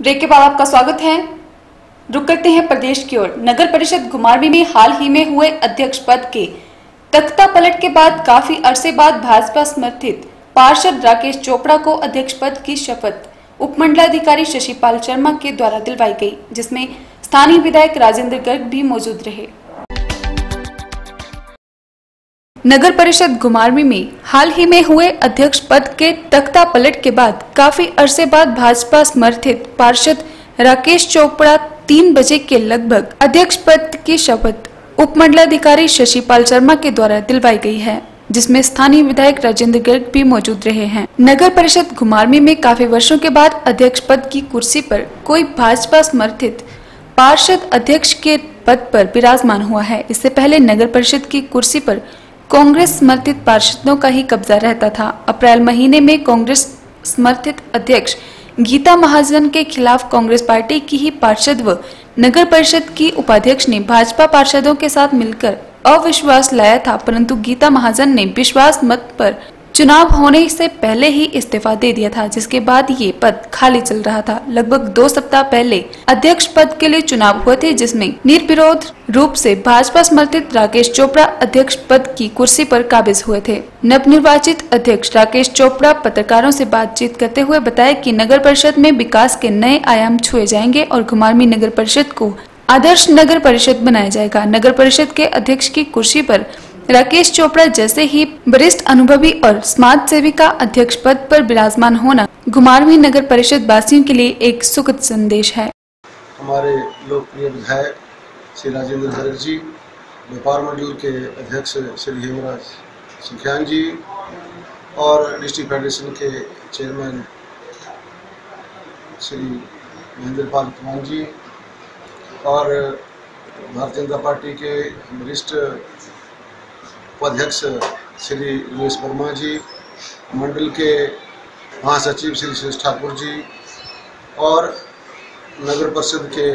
Break के बाद आपका स्वागत है। रुक करते हैं प्रदेश की ओर। नगर परिषद घुमारवी में हाल ही में हुए अध्यक्ष पद के तख्ता पलट के बाद काफ़ी अरसे बाद भाजपा समर्थित पार्षद राकेश चोपड़ा को अध्यक्ष पद की शपथ उपमंडलाधिकारी शशिपाल शर्मा के द्वारा दिलवाई गई, जिसमें स्थानीय विधायक राजेंद्र गर्ग भी मौजूद रहे। नगर परिषद घुमारवी में हाल ही में हुए अध्यक्ष पद के तख्ता पलट के बाद काफ़ी अरसे बाद भाजपा समर्थित पार्षद राकेश चोपड़ा तीन बजे के लगभग अध्यक्ष पद की शपथ उपमंडलाधिकारी शशिपाल शर्मा के द्वारा दिलवाई गई है, जिसमें स्थानीय विधायक राजेंद्र गर्ग भी मौजूद रहे हैं। नगर परिषद घुमारवी में काफ़ी वर्षों के बाद अध्यक्ष पद की कुर्सी पर कोई भाजपा समर्थित पार्षद अध्यक्ष के पद पर विराजमान हुआ है। इससे पहले नगर परिषद की कुर्सी पर कांग्रेस समर्थित पार्षदों का ही कब्जा रहता था। अप्रैल महीने में कांग्रेस समर्थित अध्यक्ष गीता महाजन के खिलाफ कांग्रेस पार्टी की ही पार्षद व नगर परिषद की उपाध्यक्ष ने भाजपा पार्षदों के साथ मिलकर अविश्वास लाया था, परंतु गीता महाजन ने विश्वास मत पर चुनाव होने से पहले ही इस्तीफा दे दिया था, जिसके बाद ये पद खाली चल रहा था। लगभग दो सप्ताह पहले अध्यक्ष पद के लिए चुनाव हुए थे, जिसमें निर्विरोध रूप से भाजपा समर्थित राकेश चोपड़ा अध्यक्ष पद की कुर्सी पर काबिज हुए थे। नवनिर्वाचित अध्यक्ष राकेश चोपड़ा पत्रकारों से बातचीत करते हुए बताया कि नगर परिषद में विकास के नए आयाम छुए जाएँगे और घुमारमी नगर परिषद को आदर्श नगर परिषद बनाया जाएगा। नगर परिषद के अध्यक्ष की कुर्सी पर राकेश चोपड़ा जैसे ही वरिष्ठ अनुभवी और समाज सेवी का अध्यक्ष पद पर विराजमान होना घुमारवी नगर परिषद वासियों के लिए एक सुखद संदेश है। हमारे लोकप्रिय विधायक श्री राजेंद्र गर्ग जी, व्यापार मंडल के अध्यक्ष श्री हेमराज सुखियान जी और डिस्ट्रिक्ट फेडरेशन के चेयरमैन श्री महेंद्र पाल कुमार जी और भारतीय जनता पार्टी के वरिष्ठ उपाध्यक्ष श्री लुइस वर्मा जी, मंडल के महासचिव श्री सुरेश ठाकुर जी और नगर परिषद के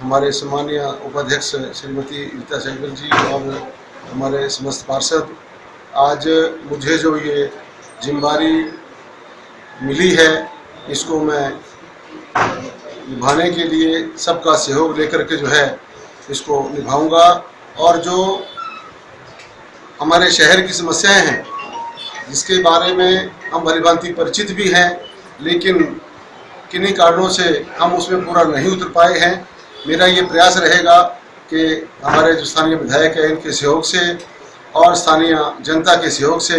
हमारे सम्मानीय उपाध्यक्ष श्रीमती रीता सहगल जी और हमारे समस्त पार्षद, आज मुझे जो ये जिम्मेवारी मिली है, इसको मैं निभाने के लिए सबका सहयोग लेकर के जो है, इसको निभाऊँगा और जो हमारे शहर की समस्याएँ हैं जिसके बारे में हम भलीभांति परिचित भी हैं लेकिन किन्हीं कारणों से हम उसमें पूरा नहीं उतर पाए हैं। मेरा ये प्रयास रहेगा कि हमारे जो स्थानीय विधायक हैं इनके सहयोग से और स्थानीय जनता के सहयोग से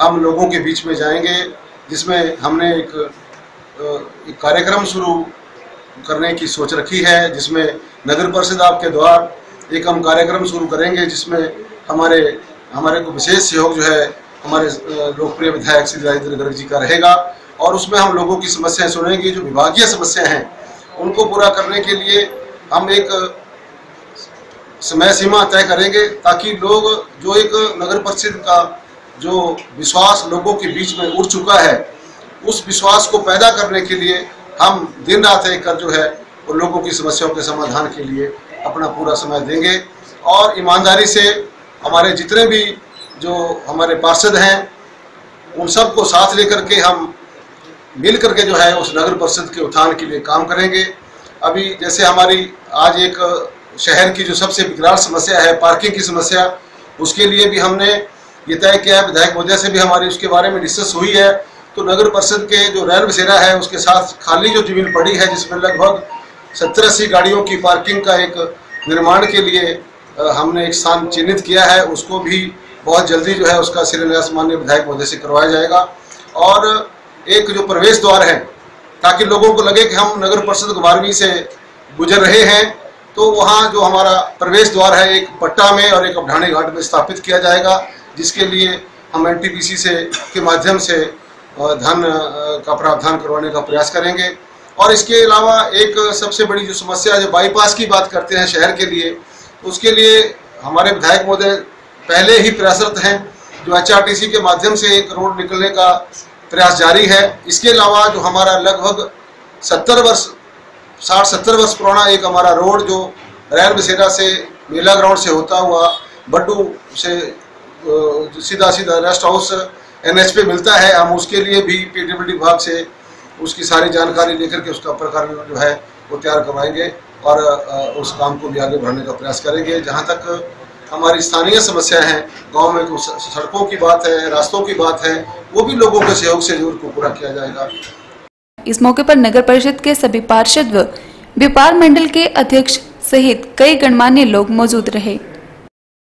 हम लोगों के बीच में जाएँगे जिसमें हमने एक, एक कार्यक्रम शुरू करने की सोच रखी है जिसमें नगर परिषद आपके द्वार एक हम कार्यक्रम शुरू करेंगे जिसमें हमारे हमारे को विशेष सहयोग जो है, हमारे लोकप्रिय विधायक श्री राजेंद्र गर्ग जी का रहेगा। और उसमें हम लोगों की समस्याएँ सुनेंगे, जो विभागीय समस्याएँ हैं, उनको पूरा करने के लिए हम एक समय सीमा तय करेंगे, ताकि लोग जो एक नगर परिषद का जो विश्वास लोगों के बीच में उठ चुका है, उस विश्वास को पैदा करने के लिए हम दिन रात एक कर जो है वो लोगों की समस्याओं के समाधान के लिए अपना पूरा समय देंगे। और ईमानदारी से हमारे जितने भी जो हमारे पार्षद हैं, उन सबको साथ लेकर के हम मिल करके जो है उस नगर परिषद के उत्थान के लिए काम करेंगे। अभी जैसे हमारी आज एक शहर की जो सबसे विकराल समस्या है, पार्किंग की समस्या, उसके लिए भी हमने ये तय किया है। विधायक महोदय से भी हमारी उसके बारे में डिस्कस हुई है। तो नगर परिषद के जो रैन बसेरा है, उसके साथ खाली जो ज़मीन पड़ी है, जिसमें लगभग सत्तर अस्सी गाड़ियों की पार्किंग का एक निर्माण के लिए हमने एक स्थान चिन्हित किया है, उसको भी बहुत जल्दी जो है उसका शिलान्यास मान्य विधायक महोदय से करवाया जाएगा। और एक जो प्रवेश द्वार है, ताकि लोगों को लगे कि हम नगर परिषद बारहवीं से गुजर रहे हैं तो वहाँ जो हमारा प्रवेश द्वार है, एक पट्टा में और एक अबढाणी घाट में स्थापित किया जाएगा, जिसके लिए हम एनटीपीसी से, के माध्यम से धन का प्रावधान करवाने का प्रयास करेंगे। और इसके अलावा एक सबसे बड़ी जो समस्या जो बाईपास की बात करते हैं शहर के लिए उसके लिए हमारे विधायक महोदय पहले ही प्रयासरत हैं जो एच के माध्यम से एक रोड निकलने का प्रयास जारी है। इसके अलावा जो हमारा लगभग सत्तर वर्ष, साठ सत्तर वर्ष पुराना एक हमारा रोड जो रैन बसेरा से मेला ग्राउंड से होता हुआ बड्डू से सीधा सीधा रेस्ट हाउस एनएच पे मिलता है। हम उसके लिए भी पीडब्ल्यूडी विभाग से उसकी सारी जानकारी लेकर के उसका प्रकरण जो है वो तैयार करवाएँगे और उस काम को भी आगे बढ़ाने का प्रयास करेंगे। जहाँ तक हमारी स्थानीय समस्याएँ हैं, गाँव में तो सड़कों की बात है, रास्तों की बात है, वो भी लोगों के सहयोग से ज़रूर को पूरा किया जाएगा। इस मौके पर नगर परिषद के सभी पार्षद व व्यापार मंडल के अध्यक्ष सहित कई गणमान्य लोग मौजूद रहे।